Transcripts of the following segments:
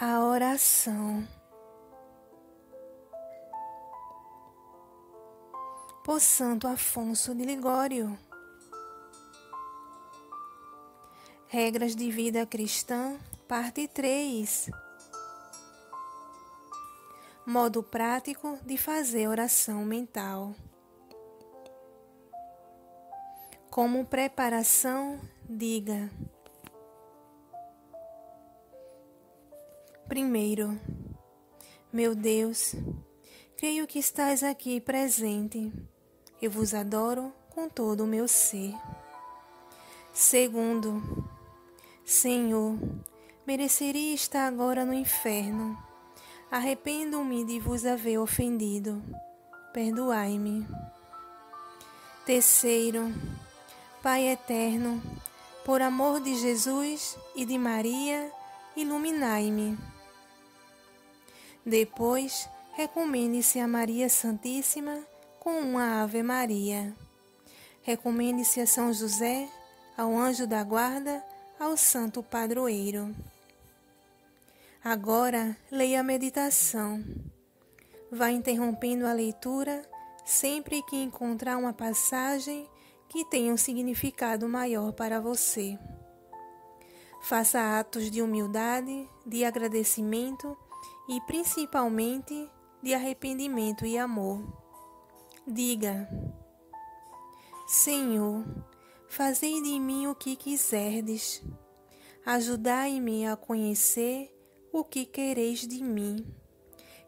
A oração. Por Santo Afonso de Ligório. Regras de vida cristã, parte 3. Modo prático de fazer oração mental. Como preparação, diga. Primeiro, meu Deus, creio que estás aqui presente. Eu vos adoro com todo o meu ser. Segundo, Senhor, mereceria estar agora no inferno. Arrependo-me de vos haver ofendido. Perdoai-me. Terceiro, Pai eterno, por amor de Jesus e de Maria, iluminai-me. Depois, recomende-se a Maria Santíssima com uma Ave Maria. Recomende-se a São José, ao anjo da guarda, ao santo padroeiro. Agora, leia a meditação. Vá interrompendo a leitura sempre que encontrar uma passagem que tenha um significado maior para você. Faça atos de humildade, de agradecimento e principalmente de arrependimento e amor. Diga: Senhor, fazei de mim o que quiserdes. Ajudai-me a conhecer o que quereis de mim.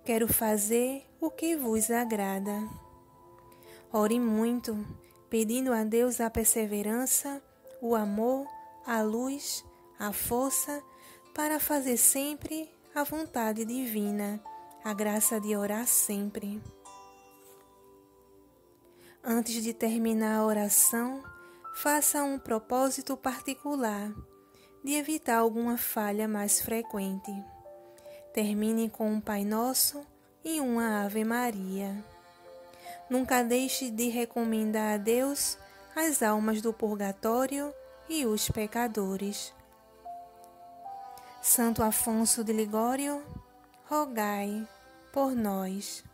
Quero fazer o que vos agrada. Ore muito, pedindo a Deus a perseverança, o amor, a luz, a força para fazer sempre a vontade divina, a graça de orar sempre. Antes de terminar a oração, faça um propósito particular de evitar alguma falha mais frequente. Termine com um Pai Nosso e uma Ave Maria. Nunca deixe de recomendar a Deus as almas do purgatório e os pecadores. Santo Afonso de Ligório, rogai por nós.